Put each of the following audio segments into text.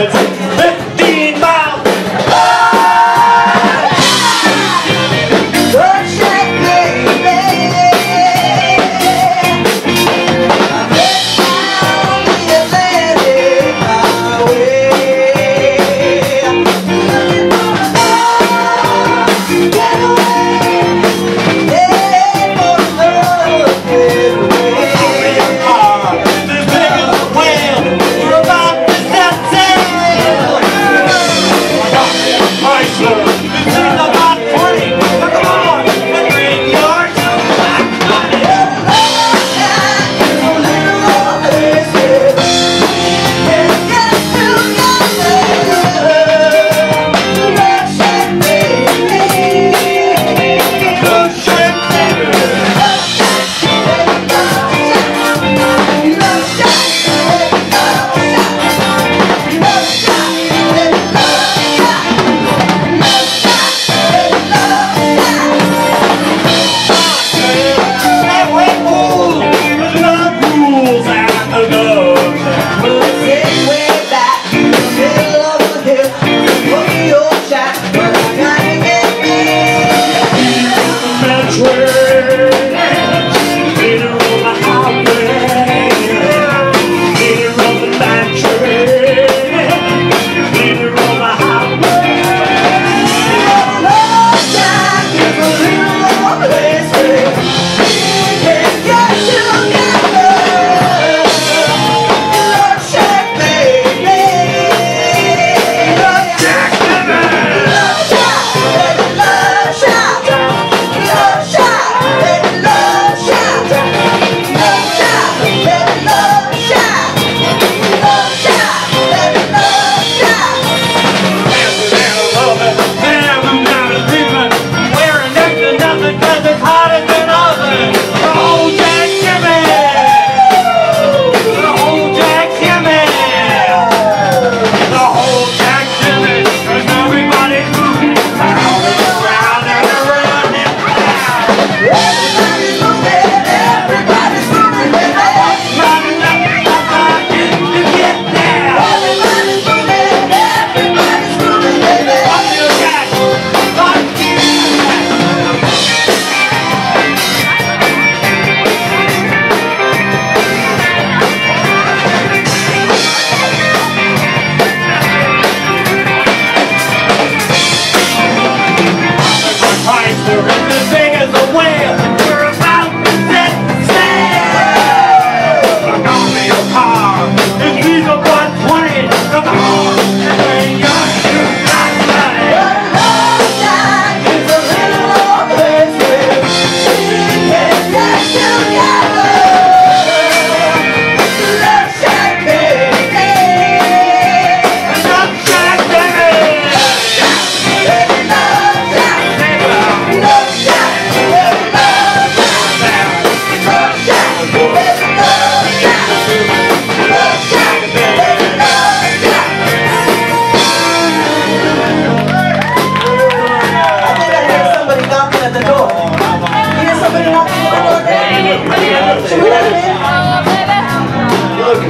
That's it.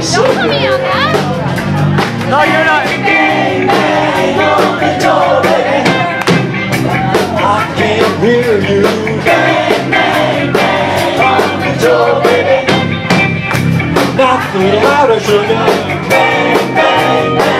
Don't put me on that. No, you're not. Bang, bang, bang, baby. Me sugar. Bang, bang, bang.